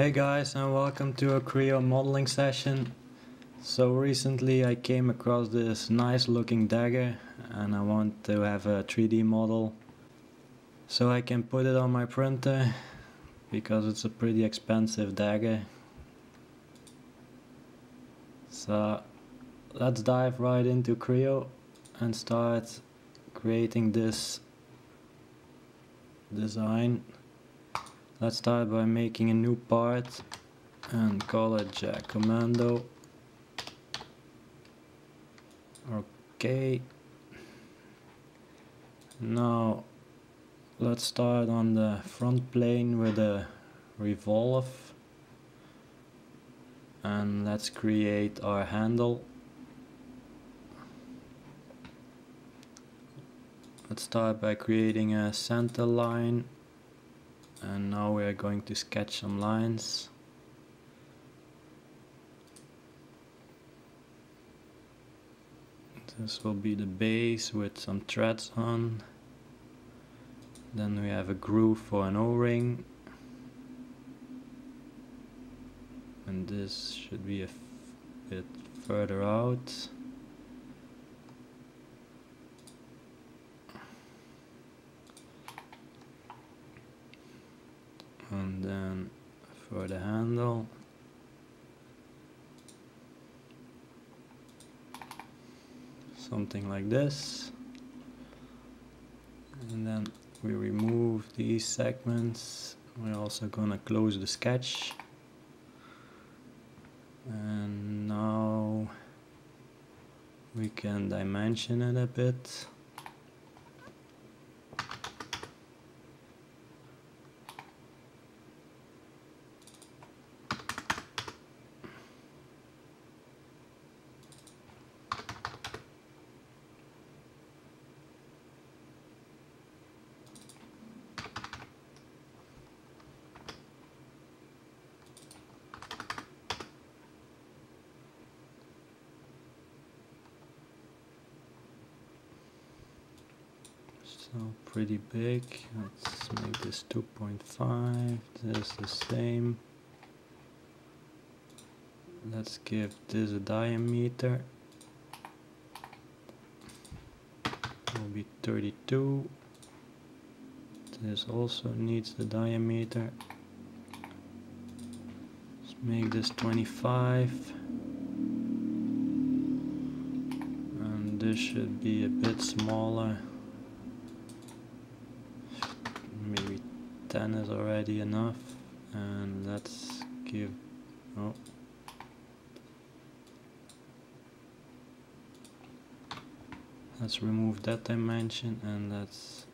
Hey guys and welcome to a Creo modeling session. So recently I came across this nice looking dagger and I want to have a 3D model so I can put it on my printer because it's a pretty expensive dagger. So let's dive right into Creo and start creating this design. Let's start by making a new part and call it Jagdkommando. Okay. Now let's start on the front plane with a revolve and let's create our handle. Let's start by creating a center line and now we are going to sketch some lines. This will be the base with some threads on. Then we have a groove for an o-ring. And this should be a bit further out and then for the handle something like this. And then we remove these segments. We're also gonna close the sketch. And now we can dimension it a bit so pretty big. Let's make this 2.5 this the same. Let's give this a diameter. Will be 32 this also needs the diameter. Let's make this 25 and this should be a bit smaller 10 is already enough and let's give oh. Let's remove that dimension and let's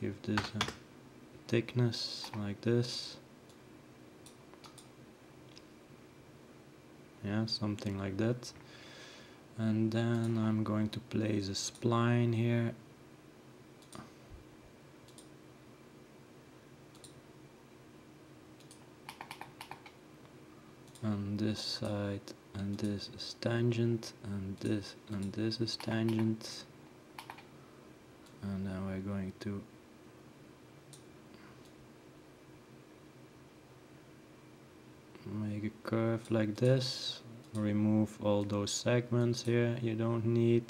give this a thickness like this. Yeah something like that. And then I'm going to place a spline here on this side and this is tangent and this and this is tangent. And now we're going to make a curve like this. Remove all those segments here you don't need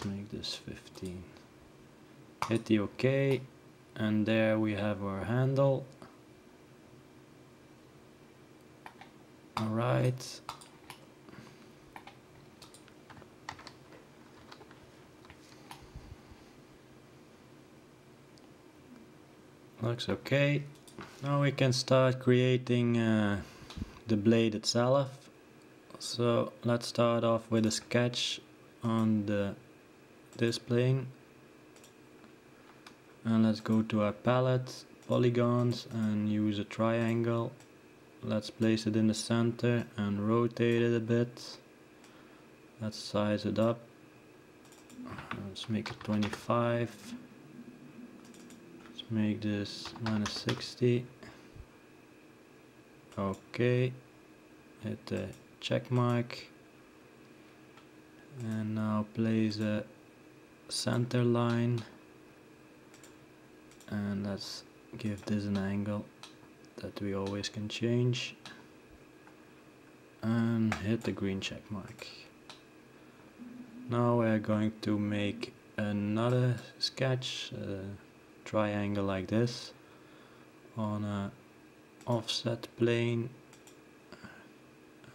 let's make this 15 hit the ok. And there we have our handle. Alright. Looks okay now we can start creating uh, the blade itself. So let's start off with a sketch on the this plane and let's go to our palette polygons and use a triangle. Let's place it in the center and rotate it a bit. Let's size it up. Let's make it 25 let's make this minus 60 Okay, hit the check mark. And now place a center line and let's give this an angle that we always can change. And hit the green check mark. Now we're going to make another sketch, a triangle like this on a offset plane.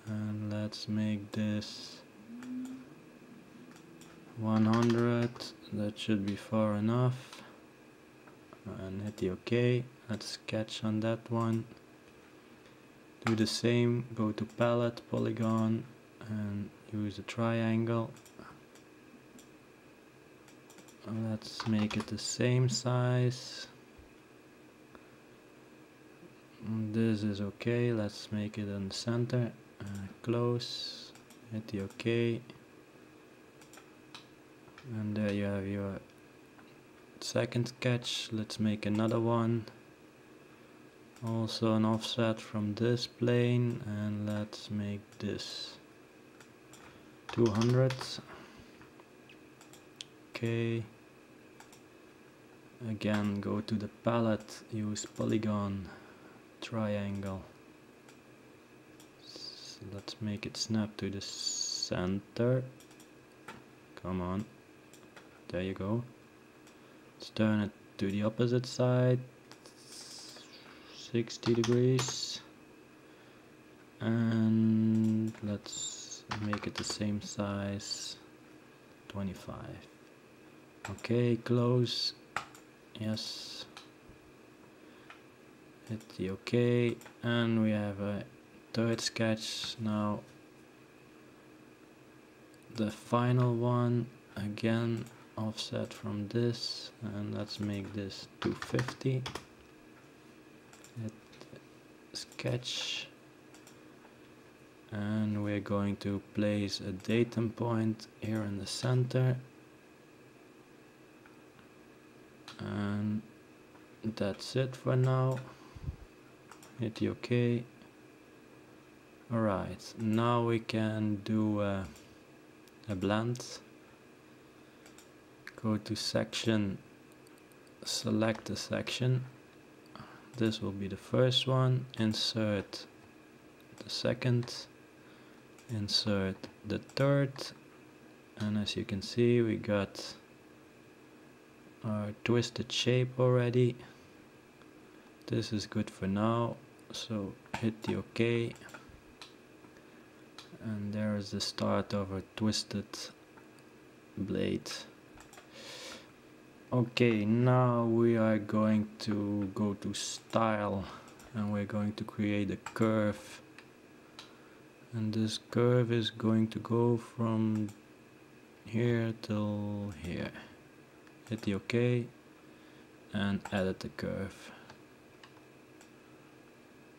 And let's make this 100 that should be far enough and hit the OK. Let's sketch on that one. Do the same go to palette polygon and use a triangle. Let's make it the same size. This is okay let's make it in the center uh, close. Hit the ok. And there you have your second sketch. Let's make another one. Also an offset from this plane and let's make this 200 okay. Again go to the palette use polygon triangle. So let's make it snap to the center. Come on. There you go let's turn it to the opposite side. 60 degrees. And let's make it the same size. 25 okay close. Yes. Hit the ok and we have a third sketch now. The final one again offset from this and let's make this 250 hit sketch. And we're going to place a datum point here in the center. And that's it for now. Hit ok alright now we can do uh, a blend go to section select the section. This will be the first one. Insert the second. Insert the third. And as you can see we got our twisted shape already. This is good for now. So hit the ok. And there is the start of a twisted blade okay now we are going to go to style and we're going to create a curve. And this curve is going to go from here till here. Hit the OK and edit the curve.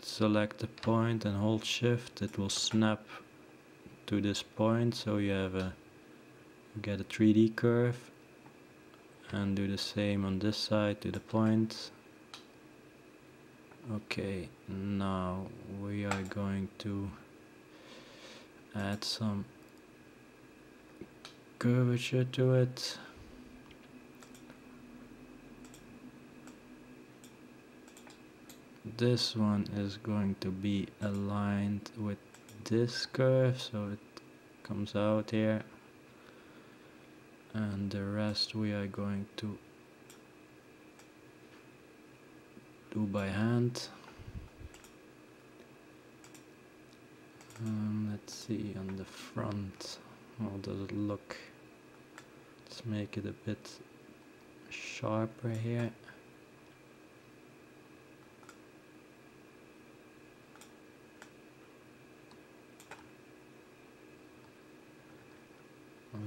Select the point and hold shift, it will snap to this point so you have a you get a 3D curve and do the same on this side to the point. Okay, now we are going to add some curvature to it. this one is going to be aligned with this curve so it comes out here and the rest we are going to do by hand. Um, let's see on the front. How does it look? Let's make it a bit sharper here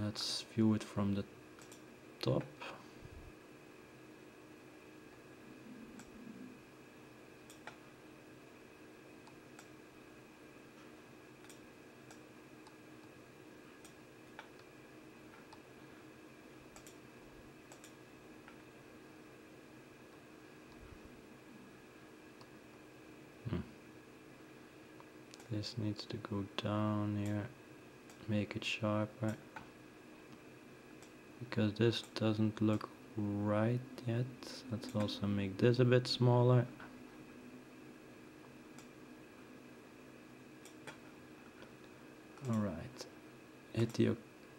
let's view it from the top. Hmm. This needs to go down here. Make it sharper because this doesn't look right yet. Let's also make this a bit smaller. Alright. Hit the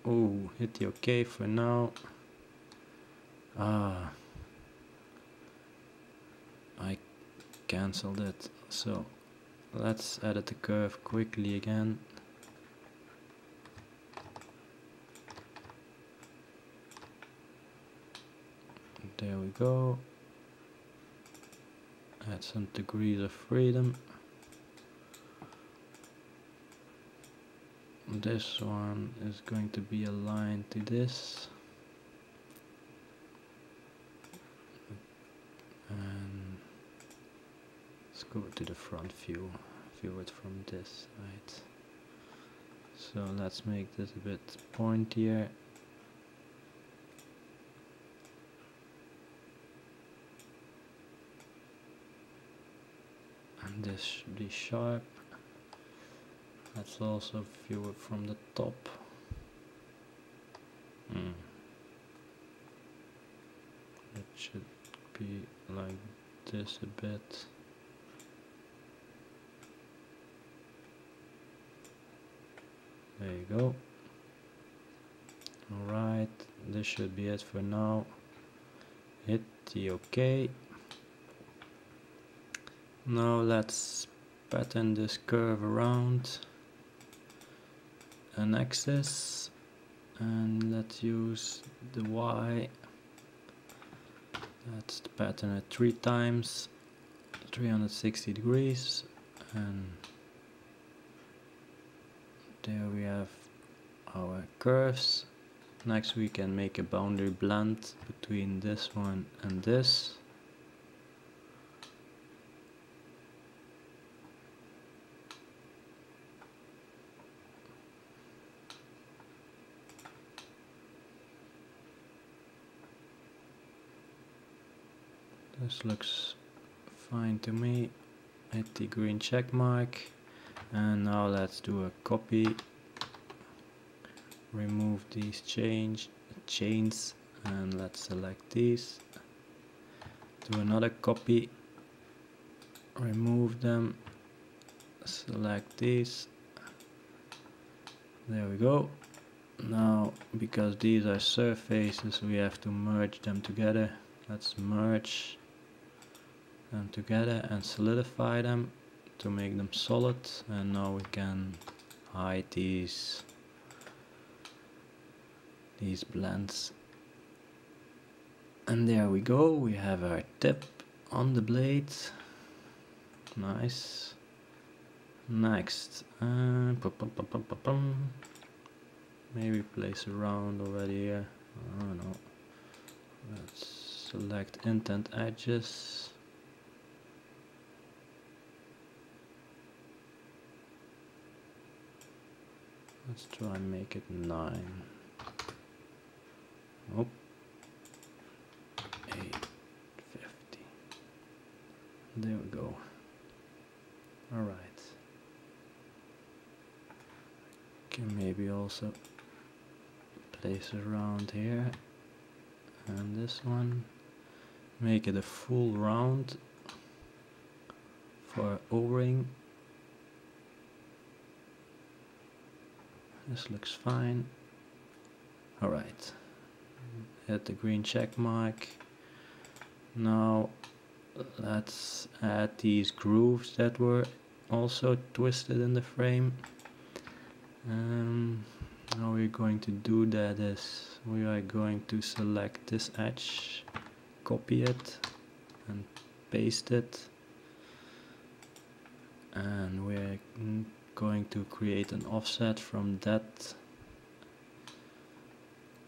oh hit the ok for now. Ah. I cancelled it. So let's edit the curve quickly again there we go. Add some degrees of freedom. This one is going to be aligned to this. And let's go to the front view view it from this side. So let's make this a bit pointier this be sharp. Let's also view it from the top. Hmm. it should be like this a bit. There you go. Alright this should be it for now. Hit the ok now let's pattern this curve around. An axis. And let's use the Y. Let's pattern it three times. 360 degrees. And there we have our curves. Next we can make a boundary blend between this one and this This looks fine to me. Hit the green check mark. And now let's do a copy. Remove these change, chains and let's select these. Do another copy. Remove them. Select these. There we go. Now, because these are surfaces, we have to merge them together. Let's merge them together and solidify them to make them solid. And now we can hide these these blends. And there we go. We have our tip on the blade nice. Next uh, maybe place a round already here. I don't know. Let's select intent edges Let's try and make it 9. Oh. 850. There we go. Alright. Can maybe also place around here. And this one. Make it a full round for O-ring This looks fine. Alright. Hit the green check mark. Now let's add these grooves that were also twisted in the frame. Um, how we're going to do that is we are going to select this edge, copy it and paste it and we're going to create an offset from that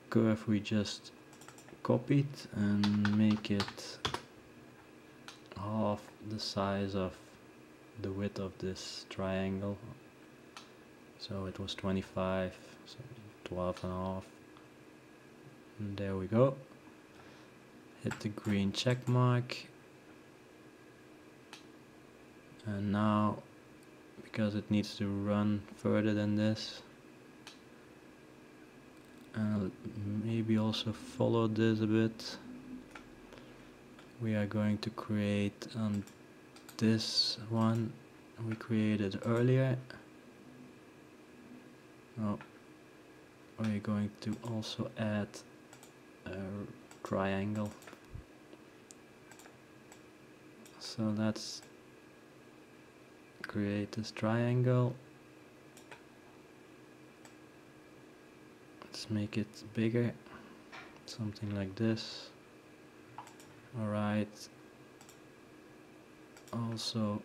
curve we just copied and make it half the size of the width of this triangle. So it was 25 so 12 and a half. And there we go. Hit the green check mark. And now because it needs to run further than this. And maybe also follow this a bit. We are going to create on this one we created earlier. Oh we're going to also add a triangle. So let's create this triangle. Let's make it bigger something like this. Alright. Also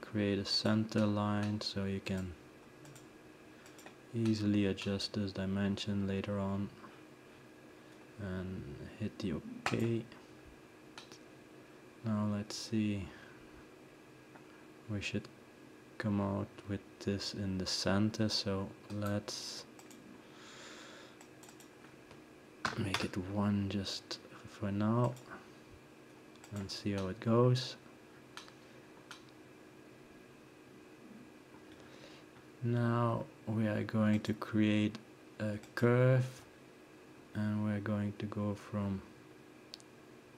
create a center line so you can easily adjust this dimension later on. And hit the OK now let's see we should come out with this in the center so let's make it one just for now and see how it goes. Now we are going to create a curve and we're going to go from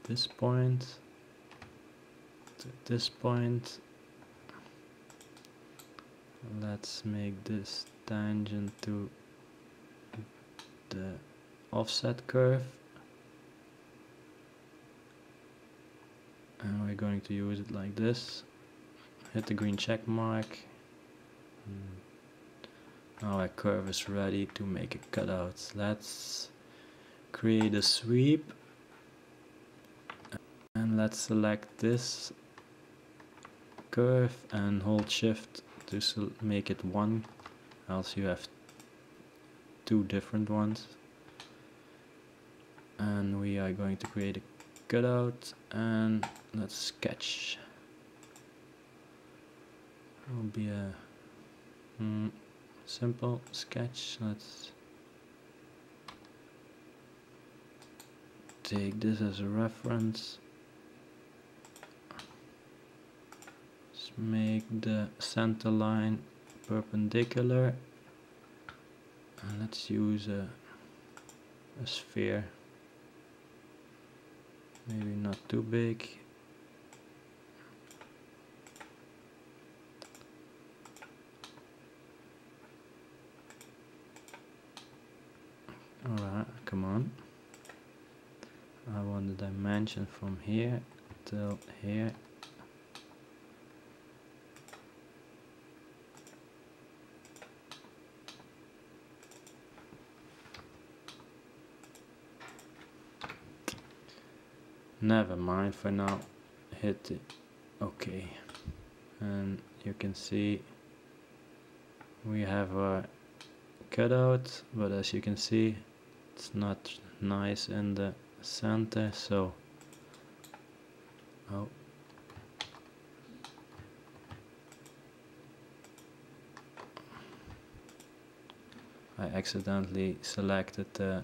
this point to this point let's make this tangent to the offset curve. And we're going to use it like this. Hit the green check mark. Now our curve is ready to make a cutout. Let's create a sweep. And let's select this curve and hold shift to make it one else you have two different ones. And we are going to create a cutout and let's sketch. Will be a mm, simple sketch. Let's take this as a reference make the center line perpendicular. And let's use a, a sphere. Maybe not too big. Alright come on. I want the dimension from here till here never mind for now hit it. Okay. And you can see we have a cutout but as you can see it's not nice in the center so oh. I accidentally selected the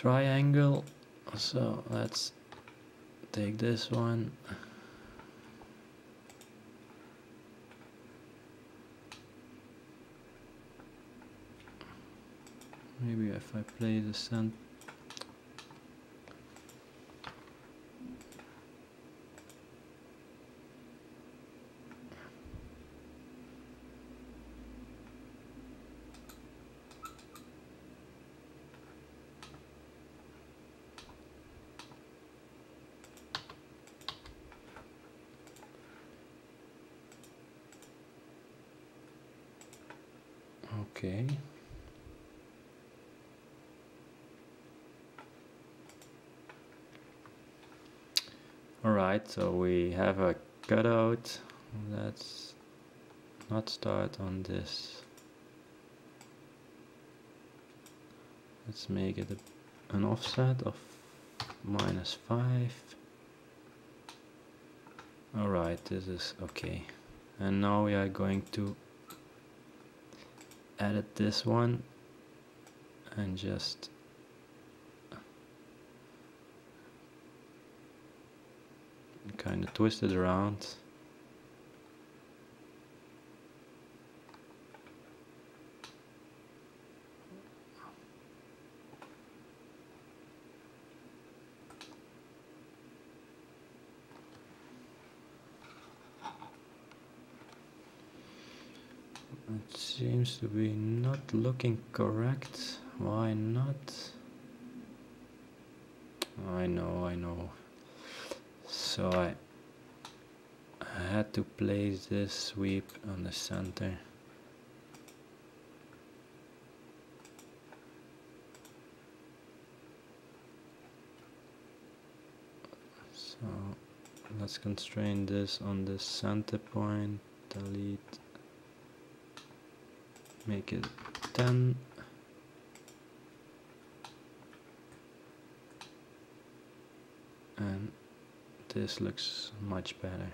triangle. So let's take this one. Maybe if I play the center Okay. Alright, so we have a cutout. Let's not start on this. Let's make it a, an offset of minus 5. Alright, this is okay. And now we are going to edit this one and just kind of twist it around It seems to be not looking correct. Why not? I know, I know. So I, I had to place this sweep on the center. So let's constrain this on the center point, delete make it 10 and this looks much better.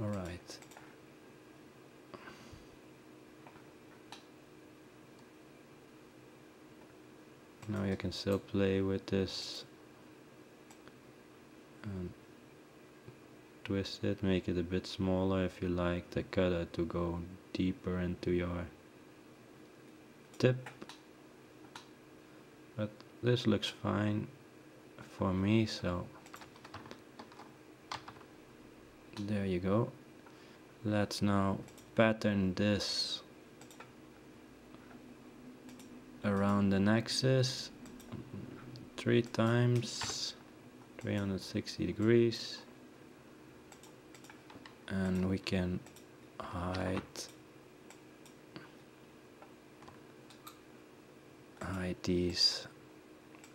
Alright. Now you can still play with this and twist it, make it a bit smaller if you like the cutter to go deeper into your tip. But this looks fine for me, so there you go. Let's now pattern this around the nexus three times 360 degrees and we can hide these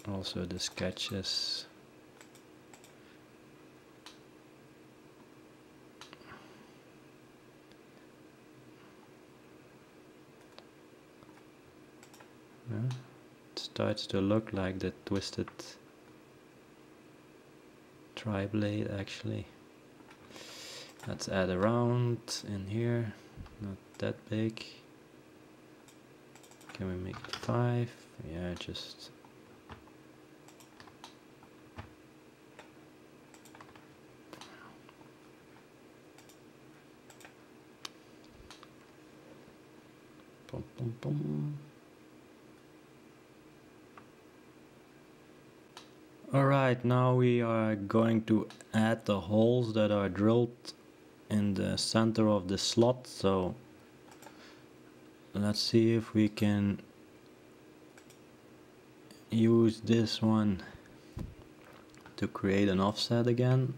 also the sketches yeah, it starts to look like the twisted tri-blade actually Let's add a round in here, not that big. Can we make five? Yeah, just boom. Alright, now we are going to add the holes that are drilled in the center of the slot so let's see if we can use this one to create an offset again.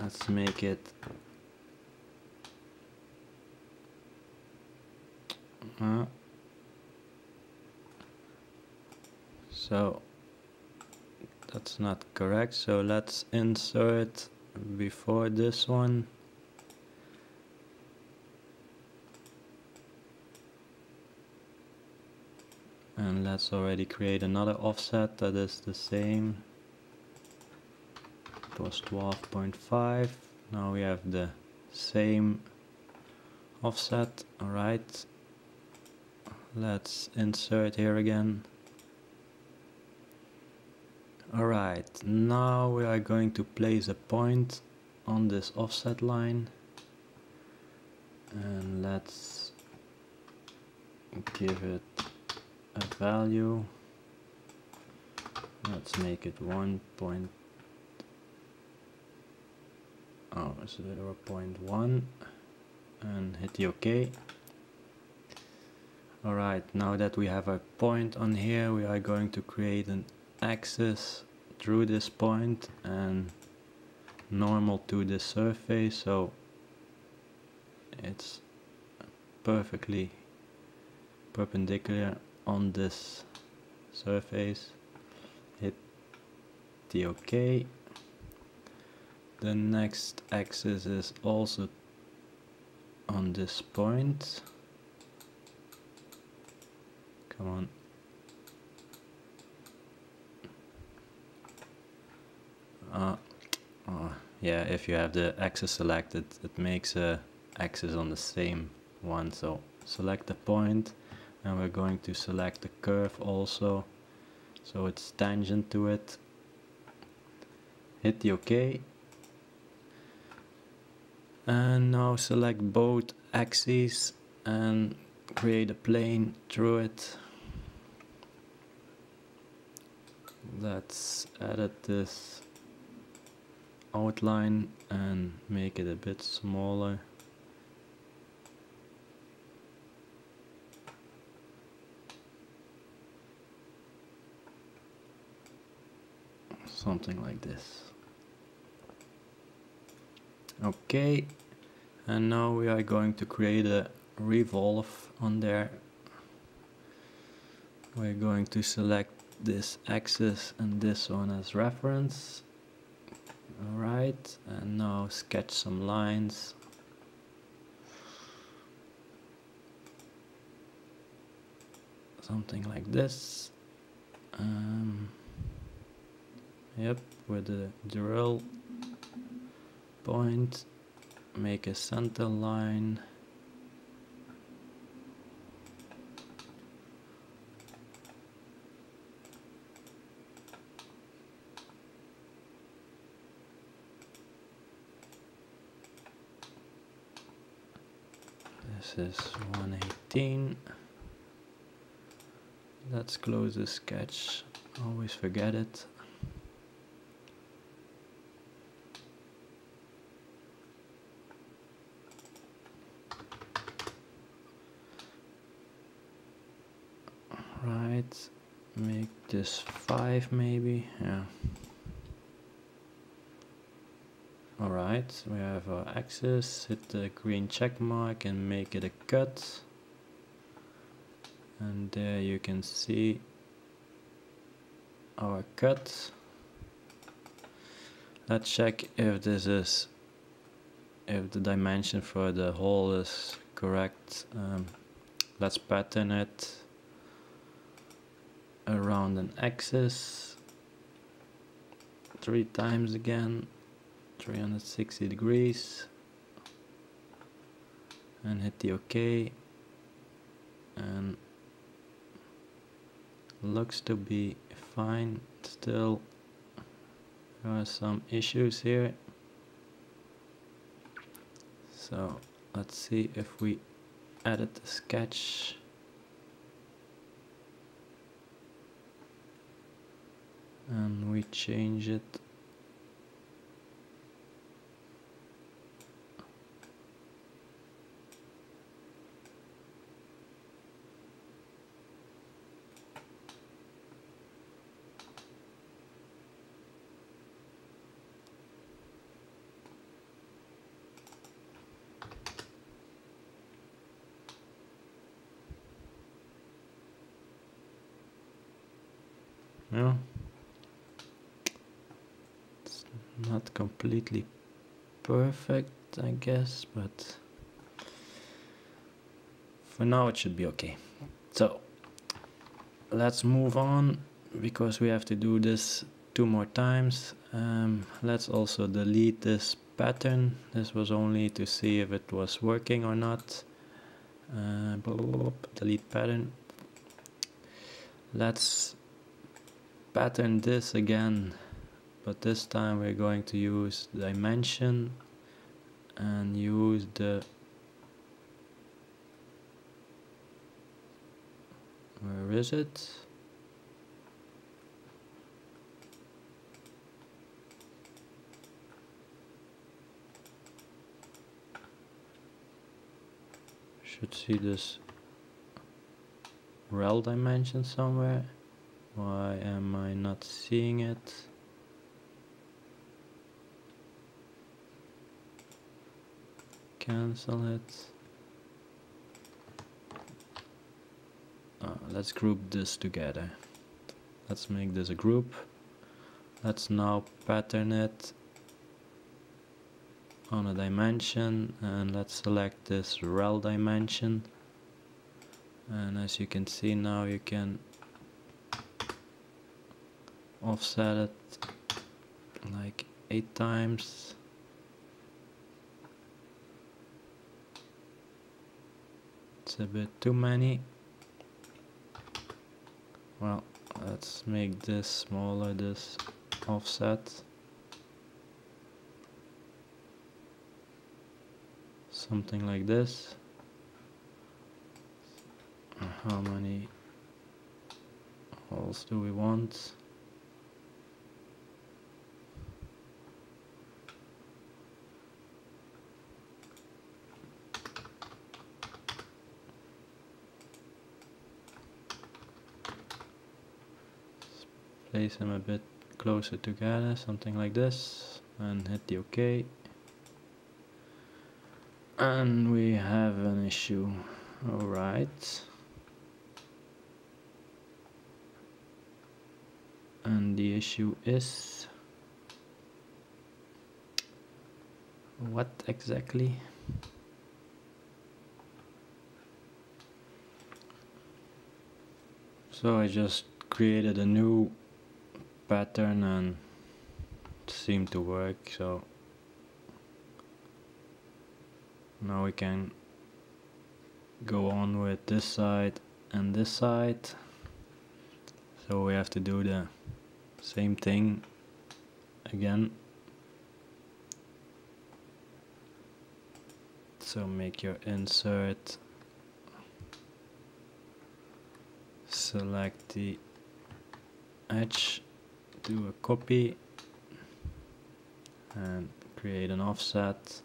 Let's make it uh, so that's not correct. So let's insert before this one and let's already create another offset that is the same. It was 12.5 now we have the same offset. Alright let's insert here again. Alright, now we are going to place a point on this offset line. And let's give it a value. Let's make it 1 point oh 0 0.1 and hit the OK. Alright now that we have a point on here we are going to create an axis through this point and normal to the surface so it's perfectly perpendicular on this surface hit the OK. The next axis is also on this point. Come on. Uh, uh, yeah, if you have the axis selected, it makes a axis on the same one. So select the point and we're going to select the curve also. So it's tangent to it. hit the OK and now select both axes and create a plane through it let's edit this outline and make it a bit smaller something like this. Okay and now we are going to create a revolve on there. We're going to select this axis and this one as reference. Alright and now sketch some lines. Something like this. Um, yep with the drill point make a center line. This is 118 let's close the sketch. Always forget it right make this 5 maybe yeah. Alright we have our axis hit the green check mark and make it a cut. And there you can see our cut. Let's check if this is if the dimension for the hole is correct. Um, let's pattern it around an axis three times again 360 degrees and hit the OK. And looks to be fine still. There are some issues here. So let's see if we edit the sketch and we change it yeah it's not completely perfect I guess but for now it should be okay. So let's move on because we have to do this two more times. Um, let's also delete this pattern. This was only to see if it was working or not. Uh, delete pattern. Let's pattern this again but this time we're going to use dimension and use the where is it should see this rel dimension somewhere why am I not seeing it? Cancel it. Uh, let's group this together. Let's make this a group. Let's now pattern it on a dimension and let's select this rel dimension and as you can see now you can offset it like eight times A bit too many. Well, let's make this smaller, this offset. Something like this. How many holes do we want? Place them a bit closer together something like this and hit the OK and we have an issue. Alright and the issue is what exactly? So I just created a new pattern and seemed to work so now we can go on with this side and this side. So we have to do the same thing again. So make your insert select the edge do a copy and create an offset.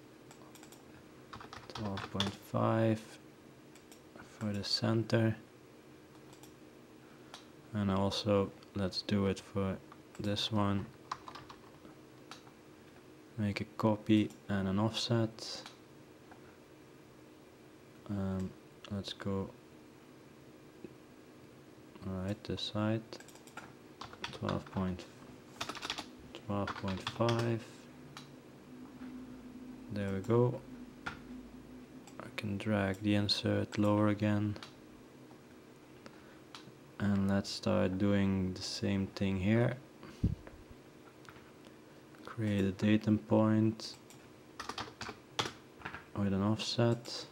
12.5 for the center. And also let's do it for this one. Make a copy and an offset. Um, let's go alright this side 12.12.5 there we go. I can drag the insert lower again. And let's start doing the same thing here. Create a datum point with an offset.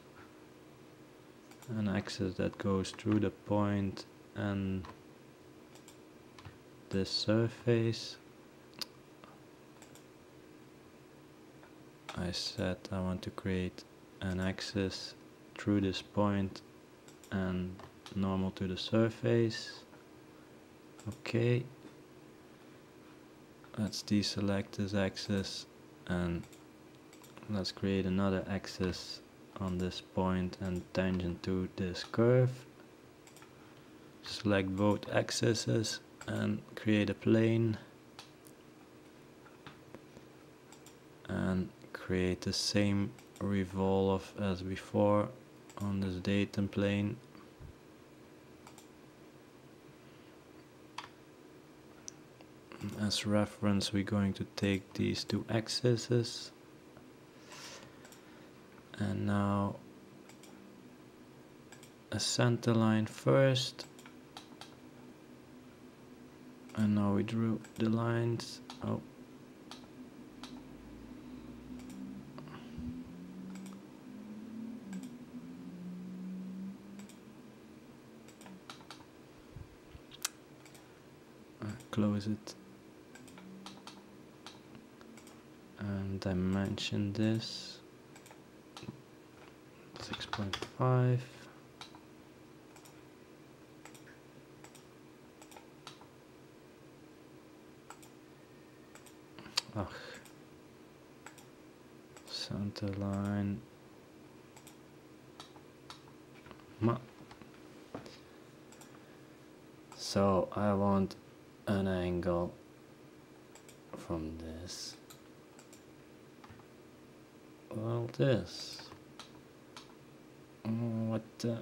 An axis that goes through the point and this surface I said I want to create an axis through this point and normal to the surface. Okay. Let's deselect this axis and let's create another axis on this point and tangent to this curve. Select both axes and create a plane. And create the same revolve as before on this datum plane. As reference we're going to take these two axes. And now a center line first. And now we drew the lines. Oh uh, close it and dimension this 6.5 Ugh. Center line. So I want an angle from this. Well this. What the?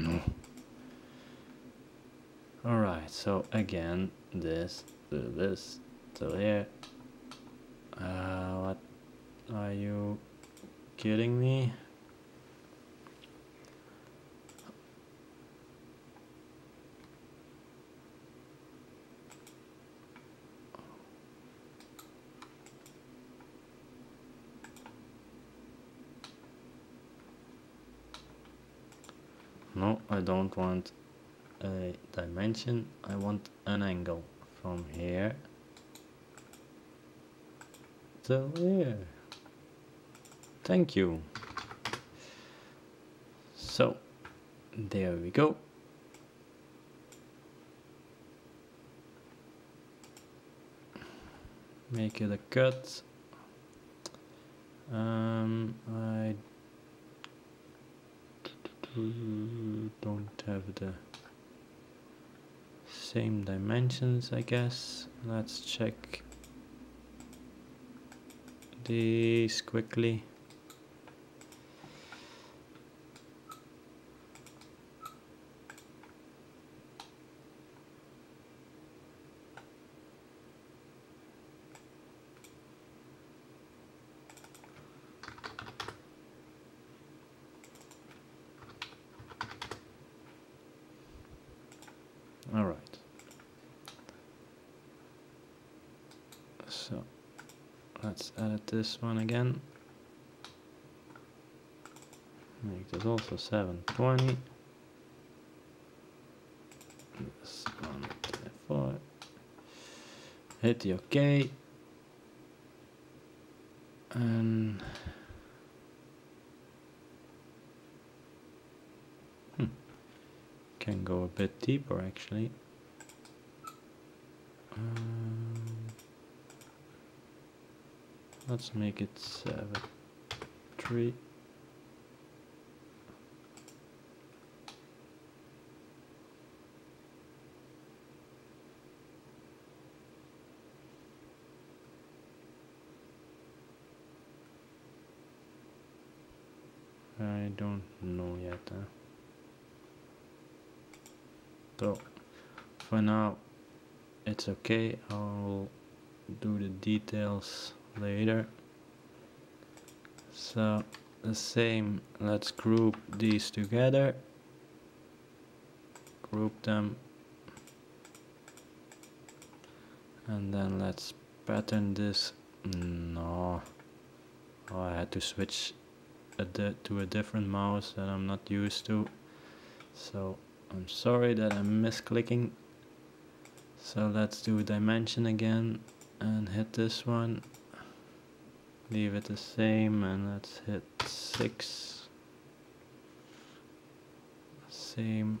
No. Alright so again this this to there uh, are you kidding me no I don't want a dimension, I want an angle from here to here. Thank you. So, there we go. Make it a cut. Um, I don't have the same dimensions I guess let's check these quickly all right so let's edit this one again. Make this also 720 this one 24 hit the ok. And can go a bit deeper actually. Um, let's make it 7, 3. I don't know yet. Huh? so for now it's okay I'll do the details later. So the same. Let's group these together. Group them. And then let's pattern this. No. Oh, I had to switch a to a different mouse that I'm not used to. So I'm sorry that I'm misclicking. So let's do dimension again and hit this one. Leave it the same and let's hit 6. Same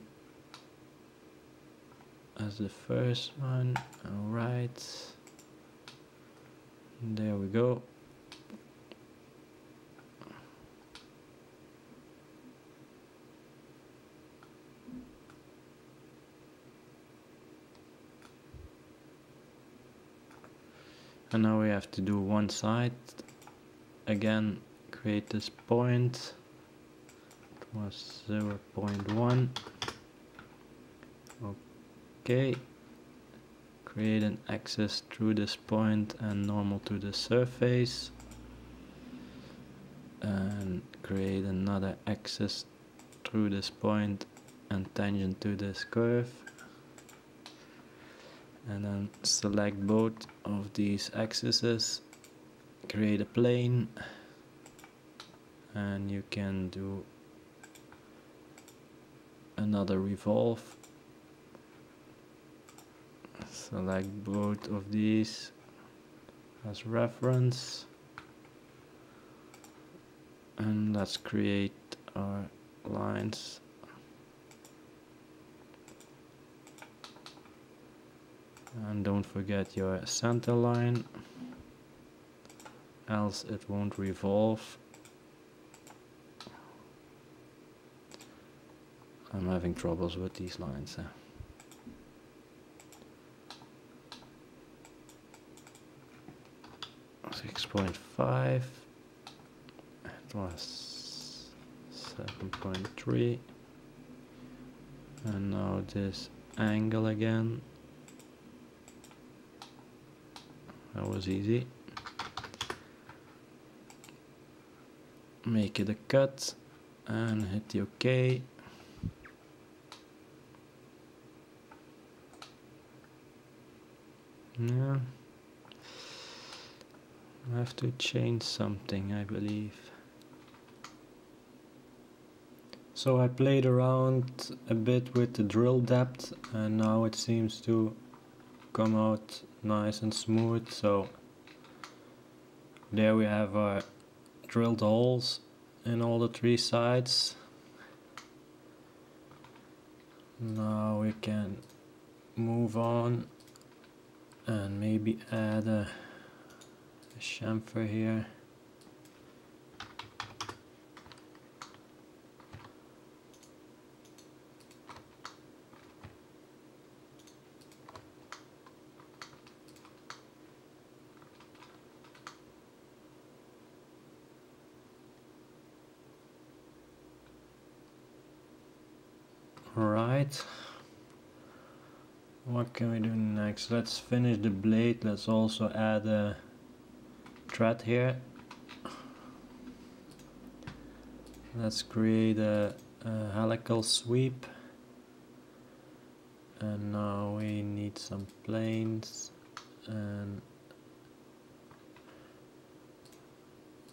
as the first one. Alright. There we go. and now we have to do one side again create this point. It was 0 0.1 okay. Create an axis through this point and normal to the surface. And create another axis through this point and tangent to this curve. And then select both of these axes create a plane. And you can do another revolve. Select both of these as reference. And let's create our lines. And don't forget your center line else it won't revolve I'm having troubles with these lines eh? Six point five. It was seven point three, and now this angle again that was easy make it a cut and hit the OK. Yeah I have to change something I believe. So I played around a bit with the drill depth and now it seems to come out nice and smooth. So there we have our drilled holes in all the three sides. Now we can move on and maybe add a, chamfer here Right. What can we do next? Let's finish the blade. Let's also add a thread here. Let's create a, a helical sweep. And now we need some planes and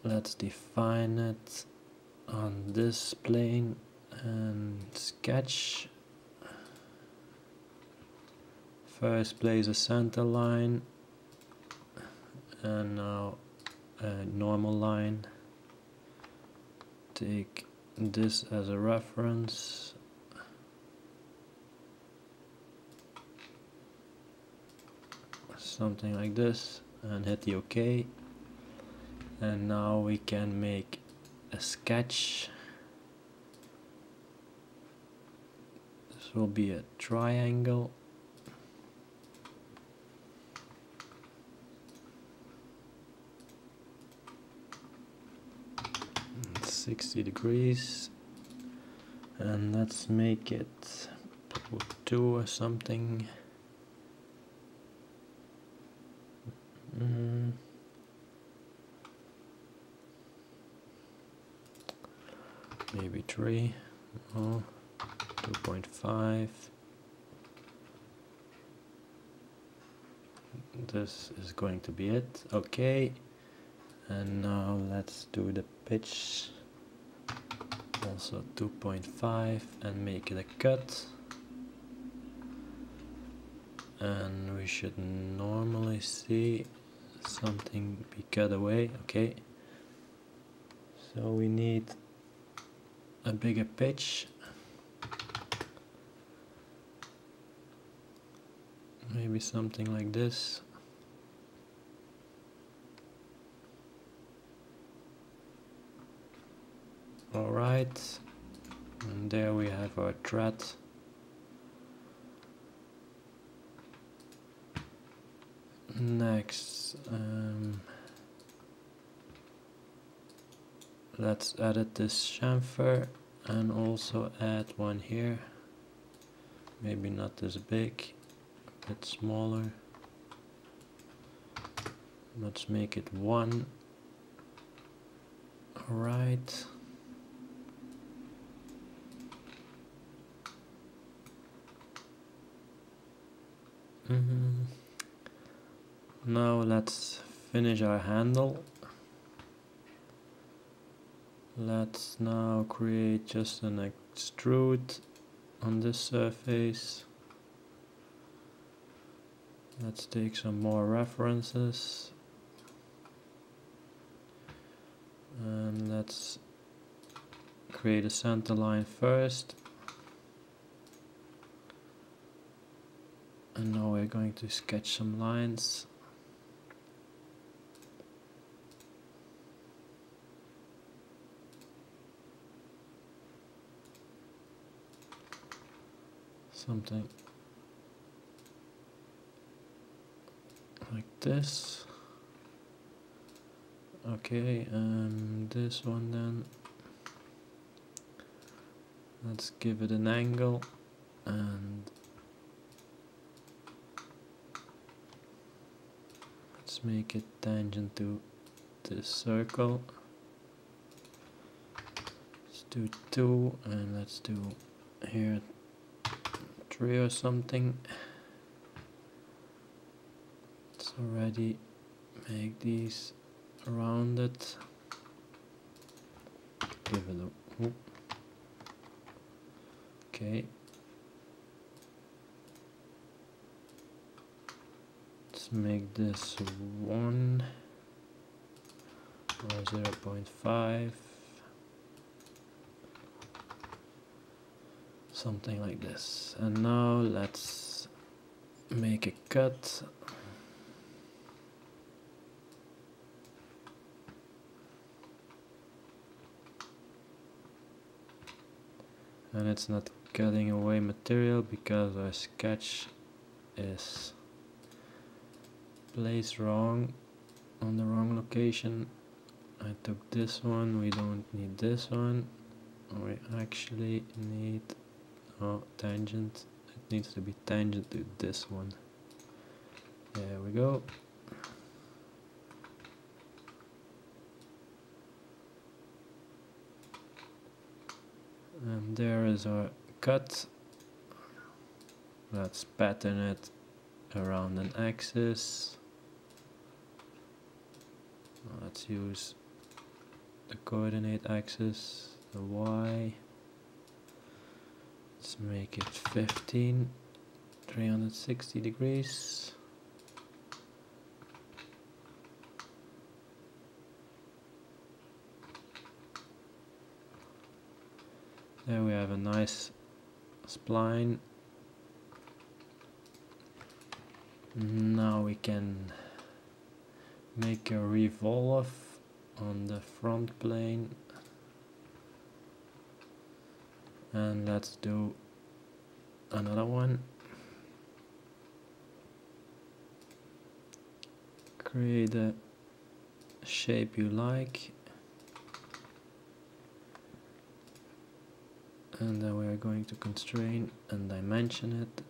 let's define it on this plane and sketch first place a center line and now a normal line. Take this as a reference. Something like this and hit the OK. And now we can make a sketch. This will be a triangle. Sixty degrees, and let's make it two or something. Mm. Maybe three. Oh. 2.5 this is going to be it okay and now let's do the pitch also 2.5 and make it a cut. And we should normally see something be cut away okay. So we need a bigger pitch. Maybe something like this alright and there we have our thread next um, let's edit this chamfer and also add one here maybe not this big a bit smaller. Let's make it one. Alright. Mm -hmm. Now let's finish our handle. Let's now create just an extrude on this surface. Let's take some more references. And let's create a center line first. And now we're going to sketch some lines. Something like this okay and this one then let's give it an angle and let's make it tangent to this circle let's do two and let's do here three or something It's already make these rounded give it a. Okay. Make this 1 or 0 0.5 something like this. And now let's make a cut. And it's not cutting away material because our sketch is placed wrong on the wrong location. I took this one we don't need this one. We actually need oh tangent. It needs to be tangent to this one. There we go. And there is our cut. Let's pattern it around an axis let's use the coordinate axis the y let's make it 15 360 degrees There we have a nice spline. Now we can make a revolve on the front plane. And let's do another one. Create a shape you like. And then we are going to constrain and dimension it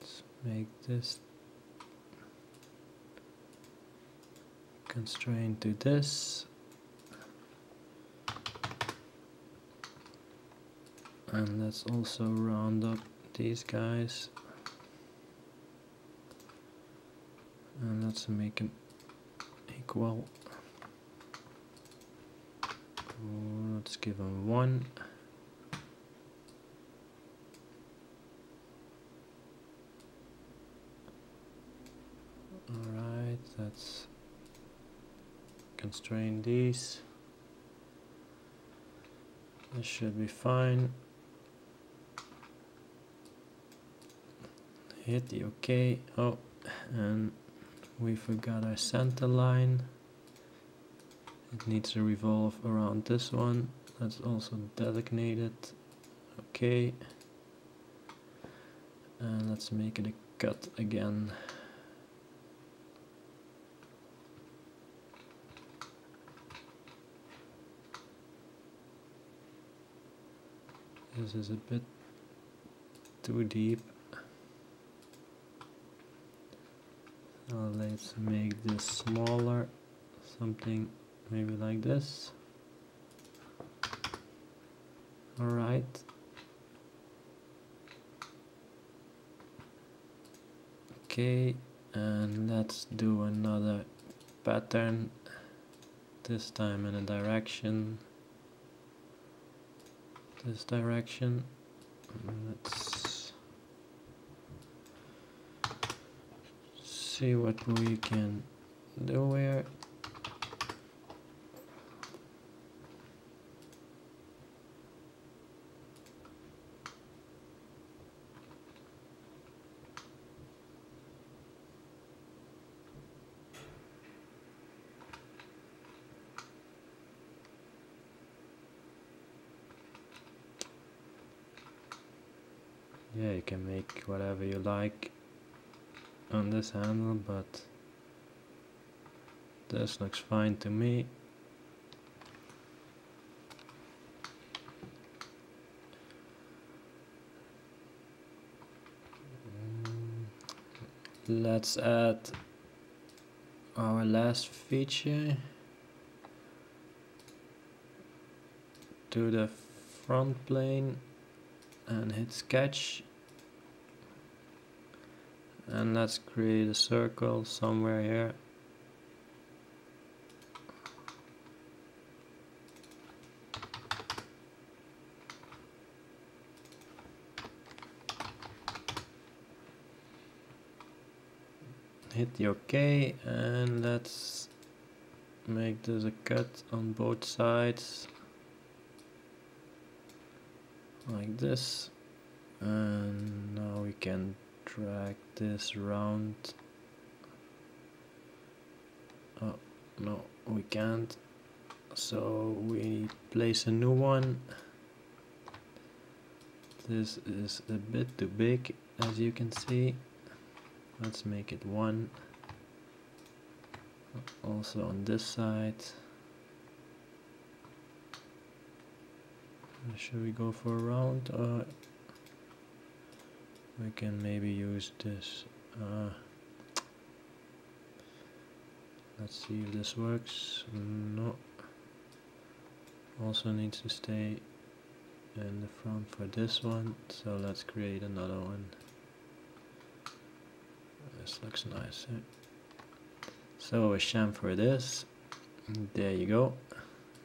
Let's make this to this. And let's also round up these guys. And let's make them equal. Let's give them one alright that's constrain these. This should be fine. Hit the OK. Oh and we forgot our center line. It needs to revolve around this one. That's also designated. Okay and let's make it a cut again This is a bit too deep. So let's make this smaller, something maybe like this. Alright. Okay, and let's do another pattern, this time in a direction this direction. Let's see what we can do here. yeah you can make whatever you like on this handle but this looks fine to me. Mm, let's add our last feature to the front plane and hit sketch and let's create a circle somewhere here. Hit the OK and let's make this a cut on both sides. Like this. And now we can drag this around oh no we can't. So we place a new one. This is a bit too big as you can see. Let's make it one. Also on this side. Should we go for a round or we can maybe use this uh, let's see if this works. No. Also needs to stay in the front for this one so let's create another one. This looks nice eh? so a chamfer this. There you go.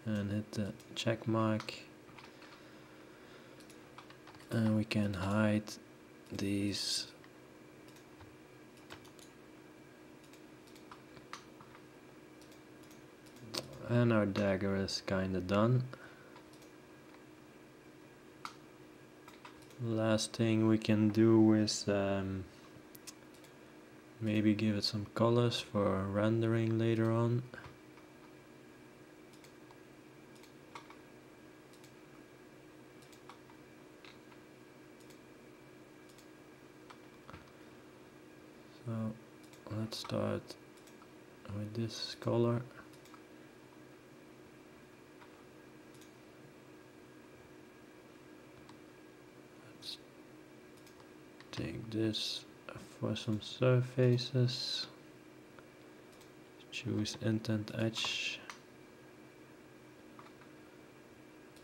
And hit the check mark. And we can hide these. And our dagger is kinda done. Last thing we can do is um, maybe give it some colors for rendering later on so let's start with this color. Let's take this for some surfaces. Choose intent edge.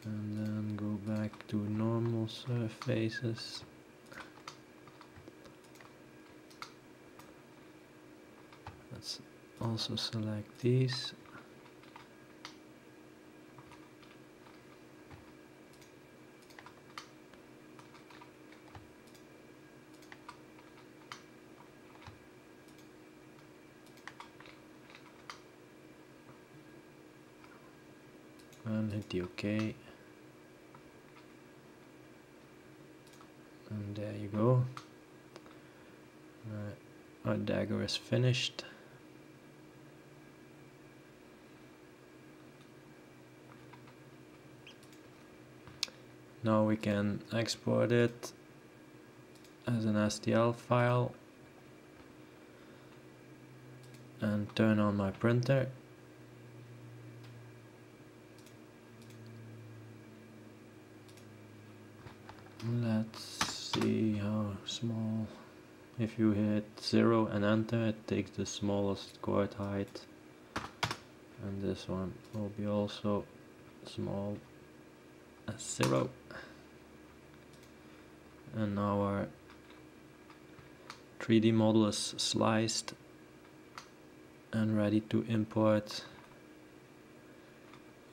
And then go back to normal surfaces let's also select these. And hit the OK. And there you go. Uh, our dagger is finished now we can export it as an STL file and turn on my printer. Let's see how small if you hit 0 and enter it takes the smallest chord height. And this one will be also small as 0 and our 3D model is sliced and ready to import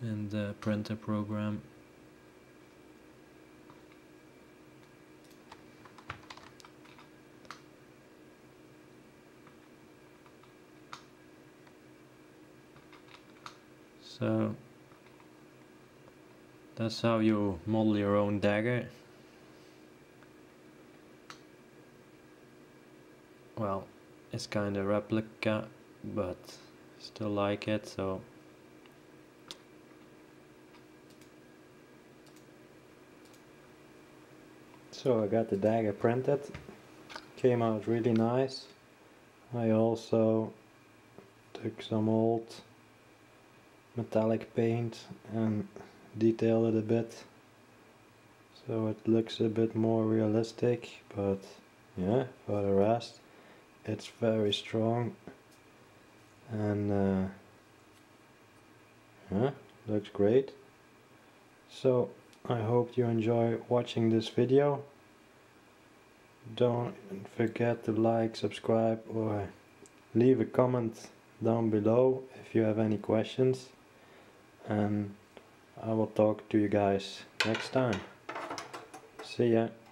in the printer program So that's how you model your own dagger. Well, it's kind of replica, but still like it, so So I got the dagger printed, came out really nice. I also took some old metallic paint and detail it a bit so it looks a bit more realistic but yeah for the rest it's very strong. And uh, yeah, looks great. So I hope you enjoy watching this video. Don't forget to like subscribe or leave a comment down below if you have any questions. And I will talk to you guys next time. See ya